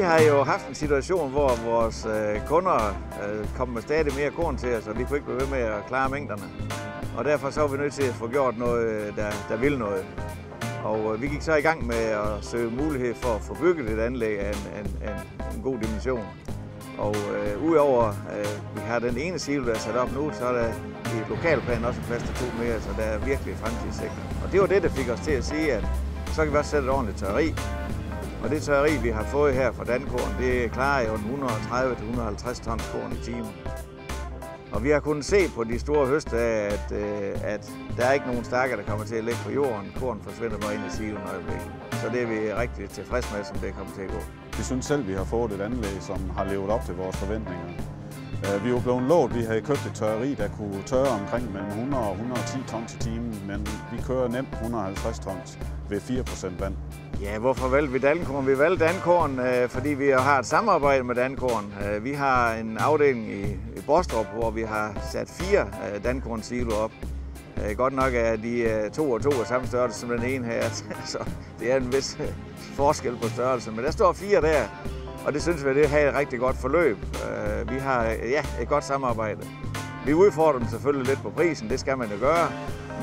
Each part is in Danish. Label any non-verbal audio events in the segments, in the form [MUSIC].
har jo haft en situation, hvor vores øh, kunder øh, kom med stadig mere korn til os, og vi kunne ikke blive ved med at klare mængderne. Og derfor så var vi nødt til at få gjort noget, øh, der, der ville noget. Og øh, vi gik så i gang med at søge mulighed for at få bygget et anlæg af en, en, en, en god dimension. Og øh, udover at øh, vi har den ene silo, der er sat op nu, så er der i lokalplanen også plads til to mere, så der er virkelig fremtidssikret. Og det var det, der fik os til at sige, at så kan vi også sætte et ordentligt tørri. Og det tørreri, vi har fået her fra Dankorn, det klarer jo 130-150 tons korn i timen. Og vi har kunnet se på de store høste at, øh, at der er ikke nogen stakker, der kommer til at ligge på jorden. Korn forsvinder bare ind i siloen øjeblikket. Så det er vi rigtig tilfredse med, som det kommer til at gå. Vi synes selv, vi har fået et anlæg, som har levet op til vores forventninger. Øh, vi er jo blevet lovet, vi havde købt et tørreri, der kunne tørre omkring mellem 100 og 110 tons i timen, men vi kører nemt 150 tons ved 4% vand. Ja, hvorfor valgte vi Dankorn? Vi valgte Dankorn, øh, fordi vi har et samarbejde med Dankorn. Øh, vi har en afdeling i, Bostrup, hvor vi har sat fire øh, Dankorn silo op. Godt nok er de to og to af samme størrelse som den ene her, [LAUGHS] så det er en vis forskel på størrelse. Men der står fire der, og det synes vi, det har et rigtig godt forløb. Vi har ja, et godt samarbejde. Vi udfordrer dem selvfølgelig lidt på prisen, det skal man jo gøre.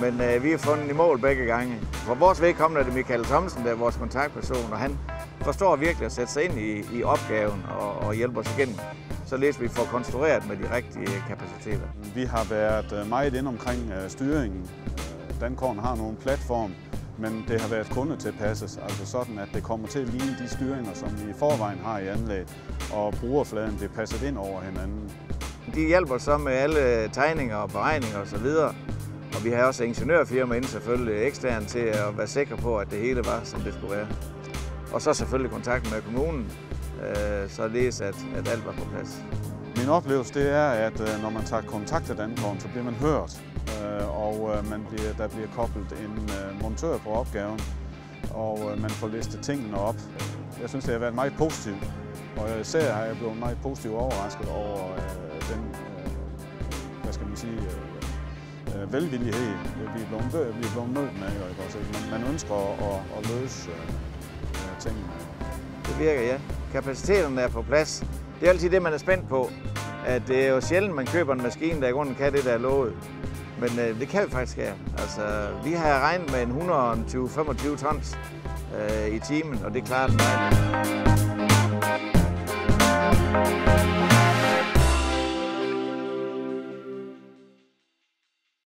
Men øh, vi har fundet i mål begge gange. For vores vedkommende er det Michael Thomsen, der er vores kontaktperson, og han forstår virkelig at sætte sig ind i, i opgaven og, og hjælpe os igennem således vi får konstrueret med de rigtige kapaciteter. Vi har været øh, meget ind omkring øh, styringen. Øh, Dankorn har nogle platform, men det har været kundetilpasset, altså sådan, at det kommer til at ligne de styringer, som vi i forvejen har i anlæg, og brugerfladen bliver passet ind over hinanden. De hjælper så med alle tegninger og beregninger osv., og vi har også ingeniørfirma inde selvfølgelig ekstern til at være sikre på, at det hele var, som det skulle være. Og så selvfølgelig kontakt med kommunen, øh, således at, at alt var på plads. Min oplevelse det er, at øh, når man tager kontakt til Dankorn, så bliver man hørt, øh, og øh, man bliver, der bliver koblet en øh, montør på opgaven, og øh, man får listet tingene op. Jeg synes, det har været meget positivt, og øh, især har jeg blevet meget positivt overrasket over øh, den, hvad skal man sige, øh, velvillighed, vi er blevet, vi er blevet mødt med. Ikke? Altså, man, man ønsker at, at løse øh, tingene. Det virker, ja. Kapaciteterne er på plads. Det er altid det, man er spændt på. At det er jo sjældent, man køber en maskine, der i grunden kan det, der er lovet. Men øh, det kan vi faktisk her. Altså, vi har regnet med en 120-25 tons øh, i timen, og det klarer den meget.